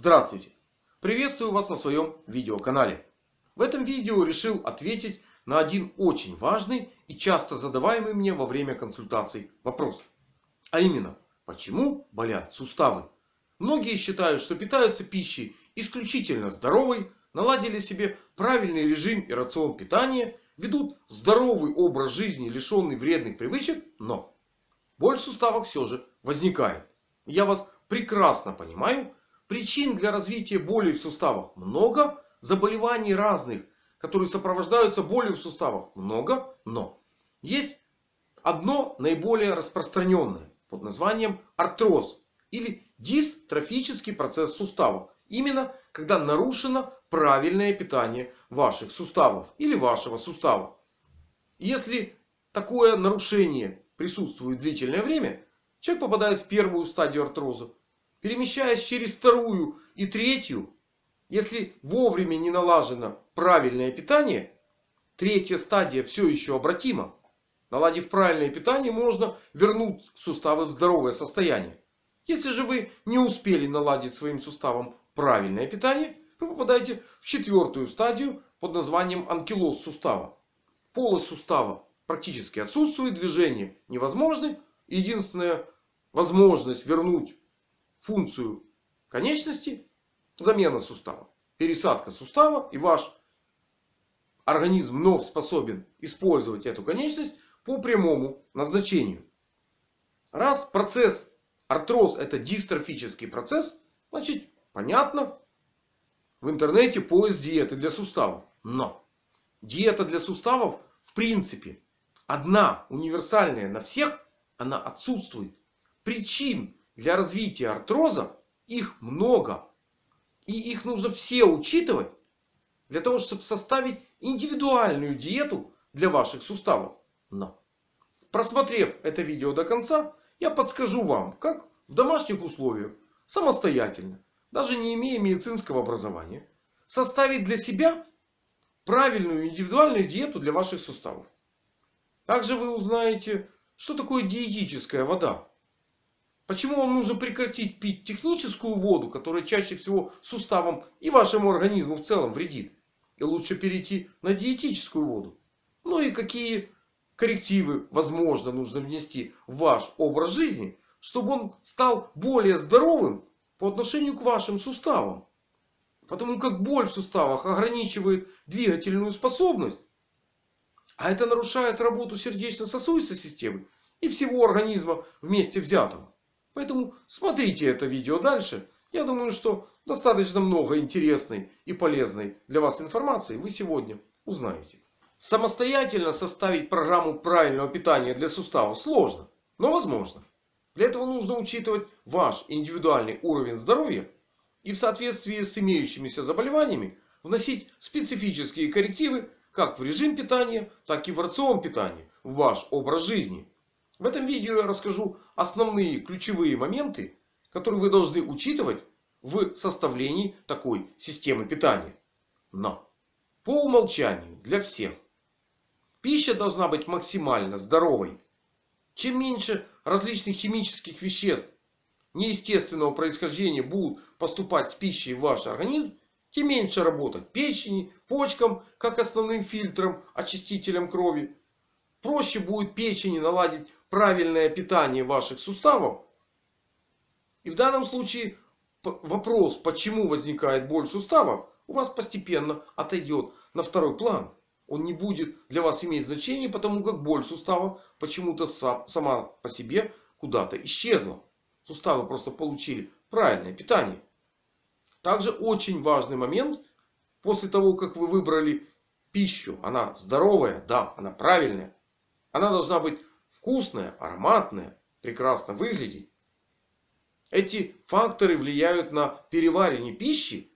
Здравствуйте! Приветствую вас на своем видеоканале. В этом видео решил ответить на один очень важный и часто задаваемый мне во время консультаций вопрос. А именно, почему болят суставы? Многие считают, что питаются пищей исключительно здоровой, наладили себе правильный режим и рацион питания, ведут здоровый образ жизни, лишенный вредных привычек, но боль в суставах все же возникает. Я вас прекрасно понимаю. Причин для развития боли в суставах много. Заболеваний разных, которые сопровождаются болью в суставах много. Но есть одно наиболее распространенное под названием артроз. Или дистрофический процесс суставов. Именно когда нарушено правильное питание ваших суставов. Или вашего сустава. Если такое нарушение присутствует длительное время. Человек попадает в первую стадию артроза. Перемещаясь через вторую и третью. Если вовремя не налажено правильное питание. Третья стадия все еще обратима. Наладив правильное питание, можно вернуть суставы в здоровое состояние. Если же вы не успели наладить своим суставом правильное питание, вы попадаете в четвертую стадию под названием анкилоз сустава. Полость сустава практически отсутствует, движение невозможны. Единственная возможность вернуть функцию конечности замена сустава. Пересадка сустава и ваш организм вновь способен использовать эту конечность по прямому назначению. Раз процесс артроз это дистрофический процесс, значит понятно в интернете поиск диеты для суставов. Но диета для суставов в принципе одна универсальная на всех, она отсутствует. Причин для развития артроза их много. И их нужно все учитывать. Для того, чтобы составить индивидуальную диету для ваших суставов. Но, просмотрев это видео до конца, я подскажу вам, как в домашних условиях, самостоятельно, даже не имея медицинского образования, составить для себя правильную индивидуальную диету для ваших суставов. Также вы узнаете, что такое диетическая вода. Почему вам нужно прекратить пить техническую воду, которая чаще всего суставам и вашему организму в целом вредит. И лучше перейти на диетическую воду. Ну и какие коррективы возможно нужно внести в ваш образ жизни. Чтобы он стал более здоровым по отношению к вашим суставам. Потому как боль в суставах ограничивает двигательную способность. А это нарушает работу сердечно-сосудистой системы и всего организма вместе взятого. Поэтому смотрите это видео дальше. Я думаю, что достаточно много интересной и полезной для вас информации вы сегодня узнаете. Самостоятельно составить программу правильного питания для суставов сложно, но возможно. Для этого нужно учитывать ваш индивидуальный уровень здоровья и в соответствии с имеющимися заболеваниями вносить специфические коррективы как в режим питания, так и в рацион питания. В ваш образ жизни. В этом видео я расскажу основные ключевые моменты. Которые вы должны учитывать в составлении такой системы питания. Но по умолчанию для всех. Пища должна быть максимально здоровой. Чем меньше различных химических веществ неестественного происхождения будут поступать с пищей в ваш организм, тем меньше работать печени, почкам, как основным фильтром, очистителем крови. Проще будет печени наладить правильное питание ваших суставов. И в данном случае вопрос, почему возникает боль в суставах, у вас постепенно отойдет на второй план. Он не будет для вас иметь значения, потому как боль в суставах почему-то сама по себе куда-то исчезла. Суставы просто получили правильное питание. Также очень важный момент. После того, как вы выбрали пищу. Она здоровая. Да, она правильная. Она должна быть вкусная, ароматная. Прекрасно выглядеть. Эти факторы влияют на переваривание пищи.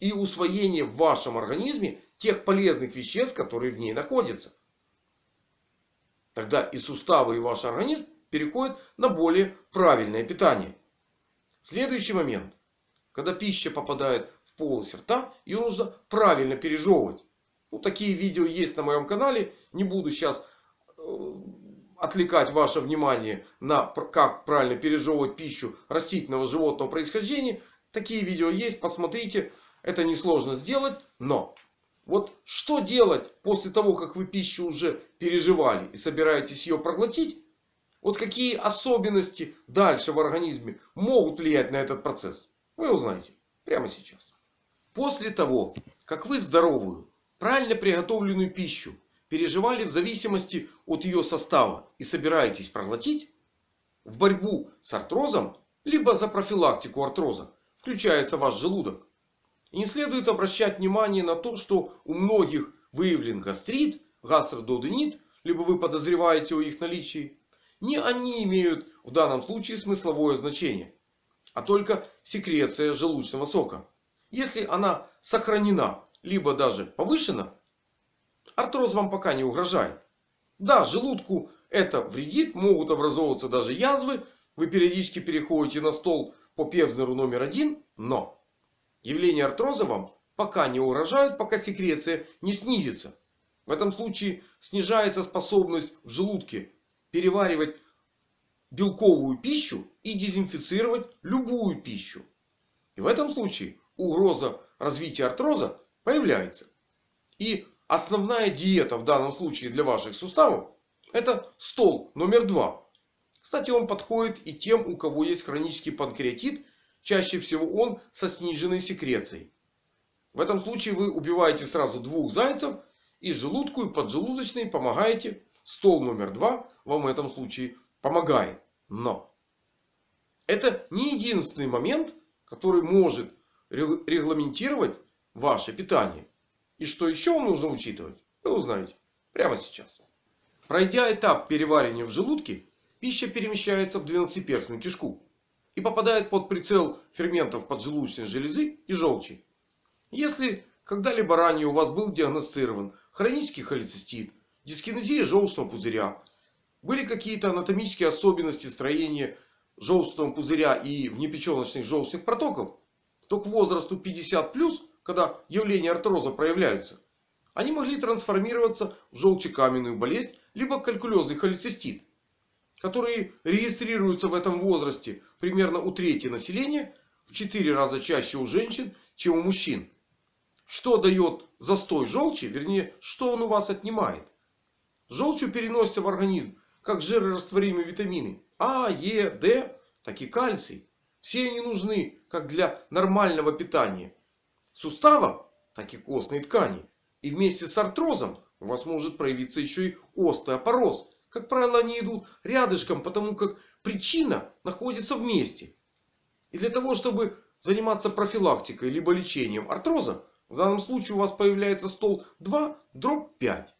И усвоение в вашем организме тех полезных веществ, которые в ней находятся. Тогда и суставы, и ваш организм переходят на более правильное питание. Следующий момент. Когда пища попадает в полость рта, ее нужно правильно пережевывать. Ну, такие видео есть на моем канале. Не буду сейчас э, отвлекать ваше внимание на как правильно пережевывать пищу растительного животного происхождения. Такие видео есть, посмотрите. Это несложно сделать. Но вот что делать после того, как вы пищу уже переживали и собираетесь ее проглотить? Вот какие особенности дальше в организме могут влиять на этот процесс? Вы узнаете прямо сейчас. После того, как вы здоровую, правильно приготовленную пищу переживали в зависимости от ее состава и собираетесь проглотить, в борьбу с артрозом, либо за профилактику артроза, включается ваш желудок. И не следует обращать внимание на то, что у многих выявлен гастрит, гастрододенит, либо вы подозреваете о их наличии. Не они имеют в данном случае смысловое значение. А только секреция желудочного сока. Если она сохранена, либо даже повышена, артроз вам пока не угрожает. Да, желудку это вредит, могут образовываться даже язвы. Вы периодически переходите на стол по Певзнеру номер один, но Явление артроза вам пока не угрожают, пока секреция не снизится. В этом случае снижается способность в желудке переваривать белковую пищу и дезинфицировать любую пищу. И в этом случае угроза развития артроза появляется. И основная диета в данном случае для ваших суставов это стол номер два. Кстати, он подходит и тем, у кого есть хронический панкреатит Чаще всего он со сниженной секрецией. В этом случае вы убиваете сразу двух зайцев. И желудку, и поджелудочной помогаете. Стол номер два вам в этом случае помогает. Но это не единственный момент, который может регламентировать ваше питание. И что еще вам нужно учитывать, вы узнаете прямо сейчас. Пройдя этап переваривания в желудке, пища перемещается в двенадцатиперстную кишку и попадает под прицел ферментов поджелудочной железы и желчи. Если когда-либо ранее у вас был диагностирован хронический холецистит, дискинезия желчного пузыря, были какие-то анатомические особенности строения желчного пузыря и внепеченочных желчных протоков, то к возрасту 50+, когда явления артроза проявляются, они могли трансформироваться в желчекаменную болезнь, либо калькулезный холецистит которые регистрируются в этом возрасте примерно у трети населения, в 4 раза чаще у женщин, чем у мужчин. Что дает застой желчи, вернее, что он у вас отнимает? Желчью переносится в организм как жирорастворимые витамины А, Е, Д, так и кальций. Все они нужны как для нормального питания сустава, так и костной ткани. И вместе с артрозом у вас может проявиться еще и остеопороз. Как правило, они идут рядышком, потому как причина находится вместе. И для того, чтобы заниматься профилактикой либо лечением артроза, в данном случае у вас появляется стол 2 дробь 5.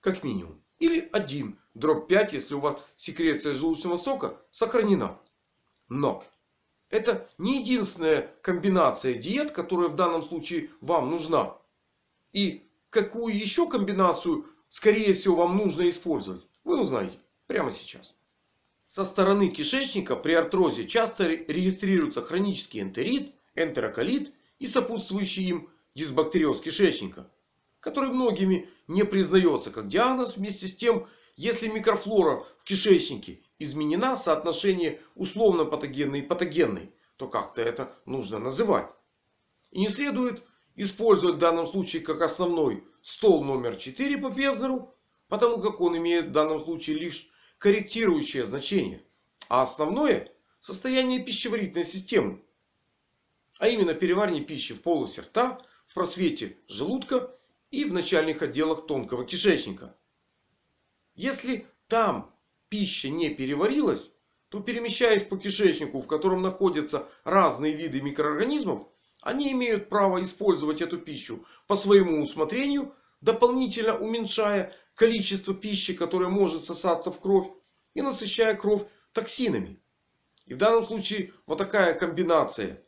Как минимум. Или 1 дробь 5, если у вас секреция желудочного сока сохранена. Но это не единственная комбинация диет, которая в данном случае вам нужна. И какую еще комбинацию, скорее всего, вам нужно использовать. Вы узнаете прямо сейчас. Со стороны кишечника при артрозе часто регистрируется хронический энтерит, энтероколит и сопутствующий им дисбактериоз кишечника. Который многими не признается как диагноз. Вместе с тем, если микрофлора в кишечнике изменена, соотношение условно патогенной и патогенной, то как-то это нужно называть. И не следует использовать в данном случае как основной стол номер 4 по Певзнеру Потому как он имеет в данном случае лишь корректирующее значение. А основное состояние пищеварительной системы. А именно переваривание пищи в полости рта, в просвете желудка и в начальных отделах тонкого кишечника. Если там пища не переварилась, то перемещаясь по кишечнику, в котором находятся разные виды микроорганизмов, они имеют право использовать эту пищу по своему усмотрению, дополнительно уменьшая количество пищи, которое может сосаться в кровь. И насыщая кровь токсинами. И в данном случае вот такая комбинация.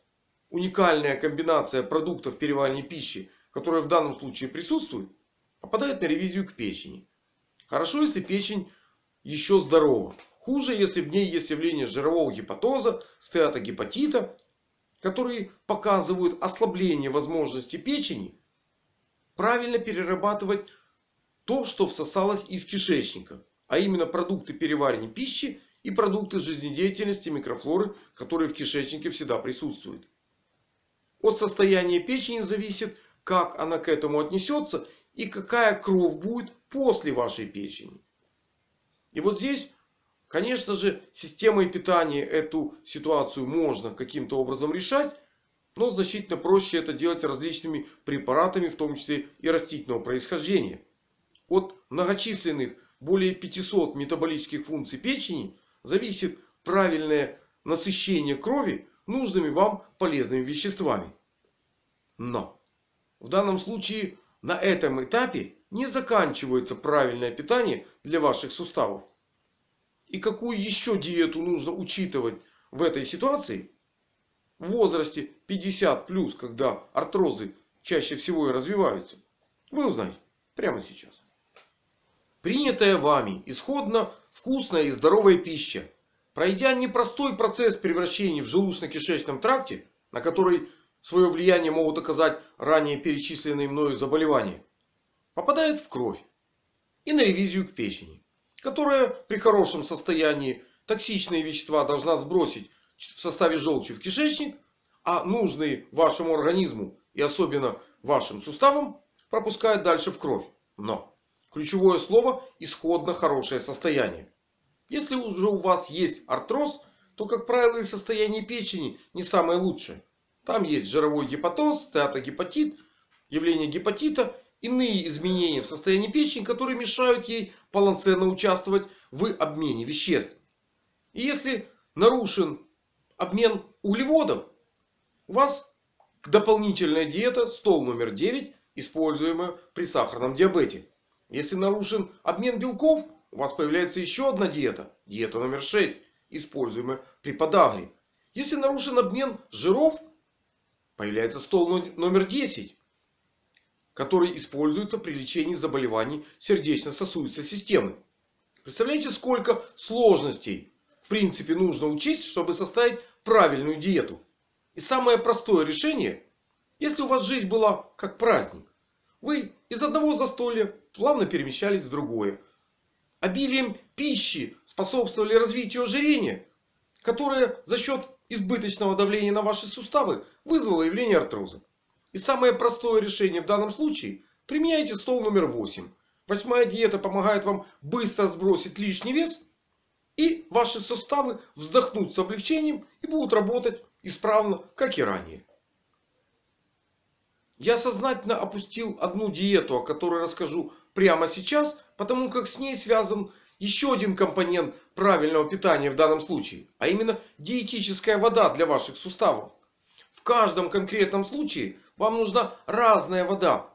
Уникальная комбинация продуктов переваривания пищи. Которая в данном случае присутствует. Попадает на ревизию к печени. Хорошо, если печень еще здорова. Хуже, если в ней есть явление жирового гепатоза, стеатогепатита. Которые показывают ослабление возможности печени правильно перерабатывать то, что всосалось из кишечника. А именно продукты переваривания пищи и продукты жизнедеятельности микрофлоры, которые в кишечнике всегда присутствуют. от состояния печени зависит, как она к этому отнесется и какая кровь будет после вашей печени. И вот здесь, конечно же, системой питания эту ситуацию можно каким-то образом решать. Но значительно проще это делать различными препаратами, в том числе и растительного происхождения. От многочисленных более 500 метаболических функций печени зависит правильное насыщение крови нужными вам полезными веществами. Но в данном случае на этом этапе не заканчивается правильное питание для ваших суставов. И какую еще диету нужно учитывать в этой ситуации? В возрасте 50 плюс, когда артрозы чаще всего и развиваются. Вы узнаете прямо сейчас. Принятая вами исходно вкусная и здоровая пища, пройдя непростой процесс превращения в желудочно-кишечном тракте, на который свое влияние могут оказать ранее перечисленные мною заболевания, попадает в кровь и на ревизию к печени, которая при хорошем состоянии токсичные вещества должна сбросить в составе желчи в кишечник, а нужные вашему организму и особенно вашим суставам пропускает дальше в кровь. Но Ключевое слово исходно хорошее состояние. Если уже у вас есть артроз, то как правило и состояние печени не самое лучшее. Там есть жировой гепатоз, стеатогепатит, явление гепатита, иные изменения в состоянии печени, которые мешают ей полноценно участвовать в обмене веществ. И если нарушен обмен углеводов, у вас дополнительная диета стол номер 9, используемая при сахарном диабете. Если нарушен обмен белков, у вас появляется еще одна диета. Диета номер 6, используемая при подагре. Если нарушен обмен жиров, появляется стол номер 10. Который используется при лечении заболеваний сердечно-сосудистой системы. Представляете, сколько сложностей в принципе нужно учесть, чтобы составить правильную диету. И самое простое решение, если у вас жизнь была как праздник. Вы из одного застолья плавно перемещались в другое. Обилием пищи способствовали развитию ожирения, которое за счет избыточного давления на ваши суставы вызвало явление артроза. И самое простое решение в данном случае применяйте стол номер 8. Восьмая диета помогает вам быстро сбросить лишний вес. И ваши суставы вздохнут с облегчением и будут работать исправно, как и ранее. Я сознательно опустил одну диету, о которой расскажу прямо сейчас, потому как с ней связан еще один компонент правильного питания в данном случае. А именно диетическая вода для ваших суставов. В каждом конкретном случае вам нужна разная вода.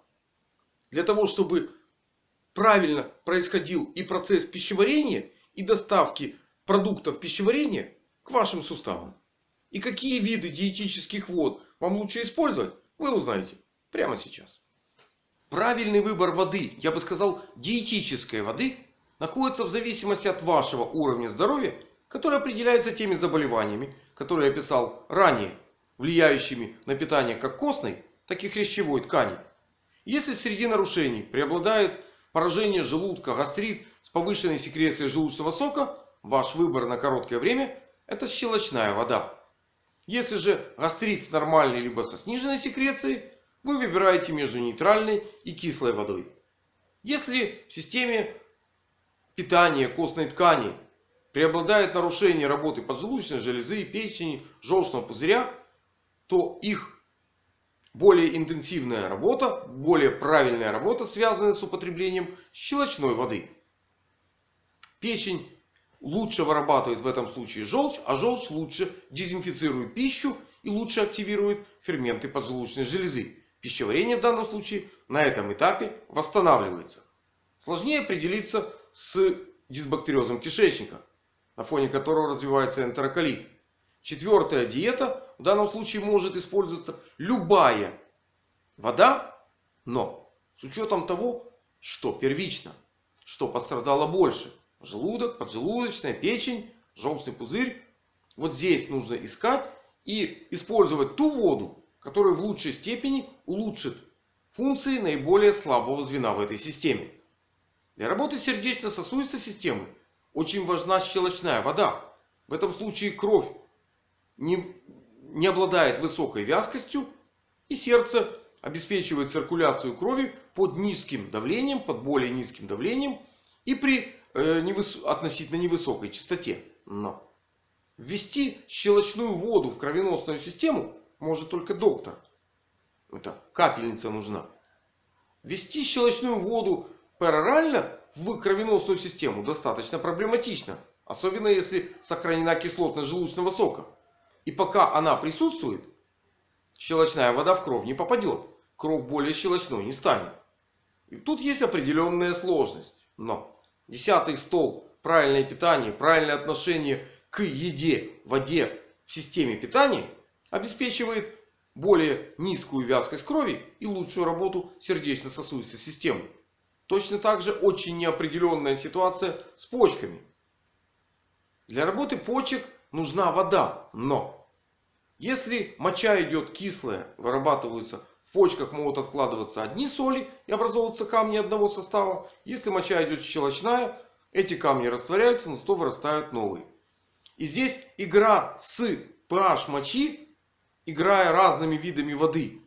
Для того, чтобы правильно происходил и процесс пищеварения, и доставки продуктов пищеварения к вашим суставам. И какие виды диетических вод вам лучше использовать, вы узнаете прямо сейчас. Правильный выбор воды, я бы сказал диетической воды, находится в зависимости от вашего уровня здоровья, который определяется теми заболеваниями, которые я описал ранее, влияющими на питание как костной, так и хрящевой ткани. Если среди нарушений преобладает поражение желудка, гастрит с повышенной секрецией желудочного сока, ваш выбор на короткое время это щелочная вода. Если же гастрит с нормальной либо со сниженной секрецией, вы выбираете между нейтральной и кислой водой. Если в системе питания костной ткани преобладает нарушение работы поджелудочной железы, печени, желчного пузыря, то их более интенсивная работа, более правильная работа связана с употреблением щелочной воды. Печень лучше вырабатывает в этом случае желчь, а желчь лучше дезинфицирует пищу и лучше активирует ферменты поджелудочной железы. Пищеварение в данном случае на этом этапе восстанавливается. Сложнее определиться с дисбактериозом кишечника, на фоне которого развивается энтероколит. Четвертая диета в данном случае может использоваться любая вода, но с учетом того, что первично, что пострадало больше. Желудок, поджелудочная, печень, желчный пузырь. Вот здесь нужно искать и использовать ту воду, который в лучшей степени улучшит функции наиболее слабого звена в этой системе. Для работы сердечно-сосудистой системы очень важна щелочная вода. В этом случае кровь не, не обладает высокой вязкостью. И сердце обеспечивает циркуляцию крови под низким давлением, под более низким давлением и при э, невыс... относительно невысокой частоте. Но ввести щелочную воду в кровеносную систему может только доктор. Это капельница нужна. Ввести щелочную воду перорально в кровеносную систему достаточно проблематично. Особенно если сохранена кислотность желудочного сока. И пока она присутствует, щелочная вода в кровь не попадет. Кровь более щелочной не станет. И тут есть определенная сложность. Но десятый стол, правильное питание, правильное отношение к еде, воде в системе питания обеспечивает более низкую вязкость крови и лучшую работу сердечно-сосудистой системы. Точно так же очень неопределенная ситуация с почками. Для работы почек нужна вода. Но если моча идет кислая, вырабатываются в почках могут откладываться одни соли и образовываться камни одного состава. Если моча идет щелочная, эти камни растворяются, но то вырастают новые. И здесь игра с pH мочи играя разными видами воды.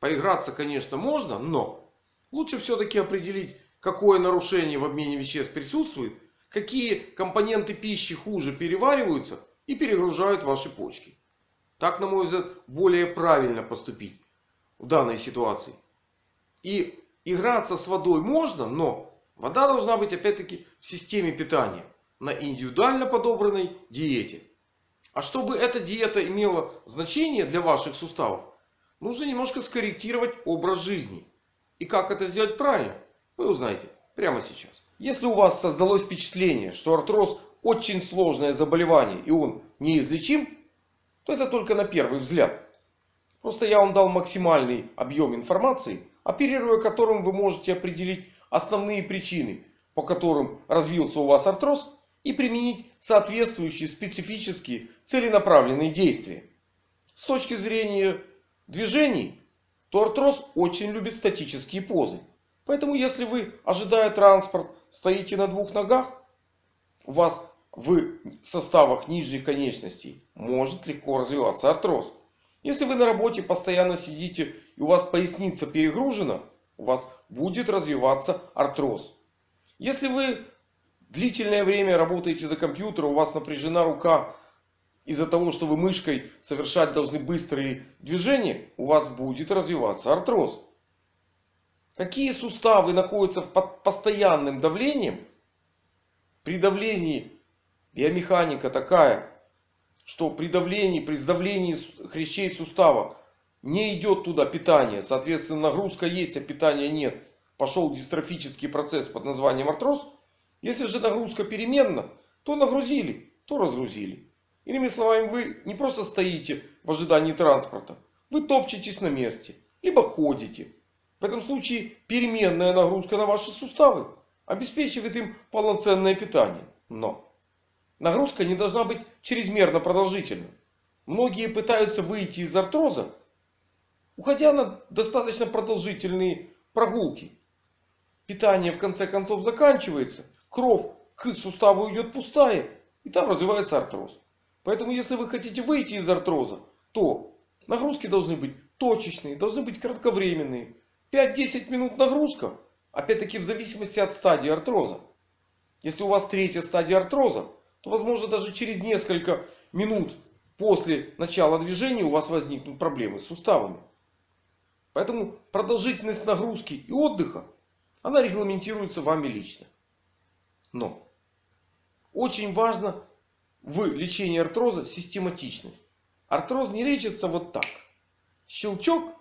Поиграться, конечно, можно, но лучше все-таки определить, какое нарушение в обмене веществ присутствует, какие компоненты пищи хуже перевариваются и перегружают ваши почки. Так, на мой взгляд, более правильно поступить в данной ситуации. И играться с водой можно, но вода должна быть опять-таки в системе питания. На индивидуально подобранной диете. А чтобы эта диета имела значение для ваших суставов, нужно немножко скорректировать образ жизни. И как это сделать правильно, вы узнаете прямо сейчас. Если у вас создалось впечатление, что артроз очень сложное заболевание и он неизлечим, то это только на первый взгляд. Просто я вам дал максимальный объем информации, оперируя которым вы можете определить основные причины, по которым развился у вас артроз и применить соответствующие специфические целенаправленные действия. С точки зрения движений, то артроз очень любит статические позы. Поэтому если вы, ожидая транспорт, стоите на двух ногах, у вас в составах нижних конечностей может легко развиваться артроз. Если вы на работе постоянно сидите и у вас поясница перегружена, у вас будет развиваться артроз. Если вы длительное время работаете за компьютером, у вас напряжена рука из-за того, что вы мышкой совершать должны быстрые движения, у вас будет развиваться артроз. Какие суставы находятся под постоянным давлением? При давлении биомеханика такая, что при давлении, при сдавлении хрящей сустава не идет туда питание. Соответственно, нагрузка есть, а питания нет. Пошел дистрофический процесс под названием артроз. Если же нагрузка переменна, то нагрузили, то разгрузили. Иными словами, вы не просто стоите в ожидании транспорта. Вы топчетесь на месте. Либо ходите. В этом случае переменная нагрузка на ваши суставы обеспечивает им полноценное питание. Но нагрузка не должна быть чрезмерно продолжительной. Многие пытаются выйти из артроза, уходя на достаточно продолжительные прогулки. Питание в конце концов заканчивается кровь к суставу идет пустая. И там развивается артроз. Поэтому если вы хотите выйти из артроза, то нагрузки должны быть точечные, должны быть кратковременные. 5-10 минут нагрузка. Опять-таки в зависимости от стадии артроза. Если у вас третья стадия артроза, то возможно даже через несколько минут после начала движения у вас возникнут проблемы с суставами. Поэтому продолжительность нагрузки и отдыха, она регламентируется вами лично. Но очень важно в лечении артроза систематичность. Артроз не лечится вот так. Щелчок.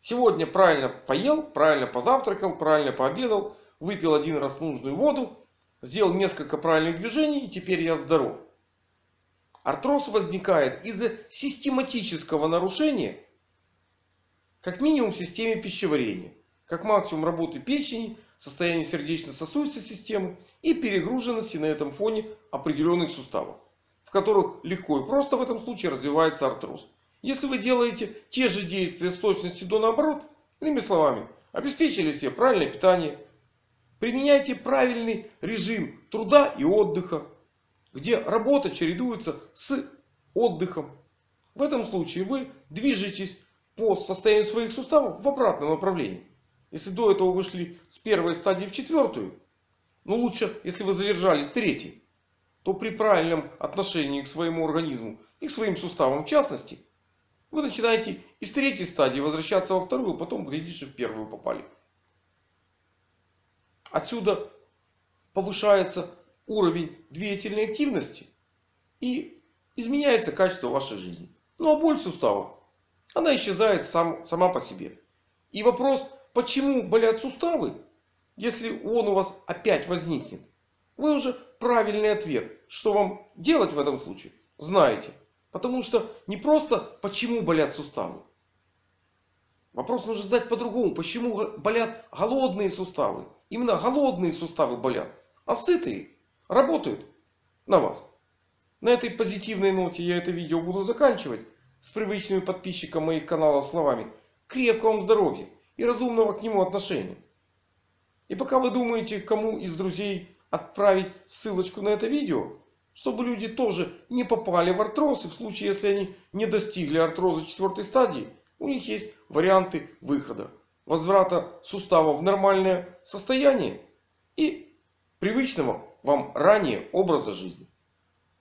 Сегодня правильно поел, правильно позавтракал, правильно пообедал. Выпил один раз нужную воду. Сделал несколько правильных движений и теперь я здоров. Артроз возникает из-за систематического нарушения. Как минимум в системе пищеварения. Как максимум работы печени, состояние сердечно-сосудистой системы и перегруженности на этом фоне определенных суставов. В которых легко и просто в этом случае развивается артроз. Если вы делаете те же действия с точностью до наоборот, иными словами, обеспечили себе правильное питание, применяйте правильный режим труда и отдыха, где работа чередуется с отдыхом. В этом случае вы движетесь по состоянию своих суставов в обратном направлении. Если до этого вы шли с первой стадии в четвертую, но лучше, если вы задержались в третьей, то при правильном отношении к своему организму и к своим суставам в частности, вы начинаете из третьей стадии возвращаться во вторую, потом, глядишь, и в первую попали. Отсюда повышается уровень двигательной активности и изменяется качество вашей жизни. Ну а боль сустава, она исчезает сам, сама по себе. И вопрос, почему болят суставы, если он у вас опять возникнет, вы уже правильный ответ, что вам делать в этом случае, знаете. Потому что не просто почему болят суставы. Вопрос нужно задать по-другому. Почему болят голодные суставы? Именно голодные суставы болят. А сытые работают на вас. На этой позитивной ноте я это видео буду заканчивать. С привычными подписчикам моих каналов словами. Крепкого вам здоровья и разумного к нему отношения. И пока вы думаете, кому из друзей отправить ссылочку на это видео, чтобы люди тоже не попали в артроз. И в случае, если они не достигли артроза четвертой стадии, у них есть варианты выхода. Возврата сустава в нормальное состояние. И привычного вам ранее образа жизни.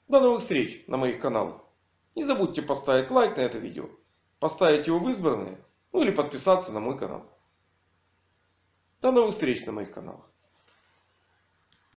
До новых встреч на моих каналах. Не забудьте поставить лайк на это видео. Поставить его в избранное. Ну или подписаться на мой канал. До новых встреч на моих каналах.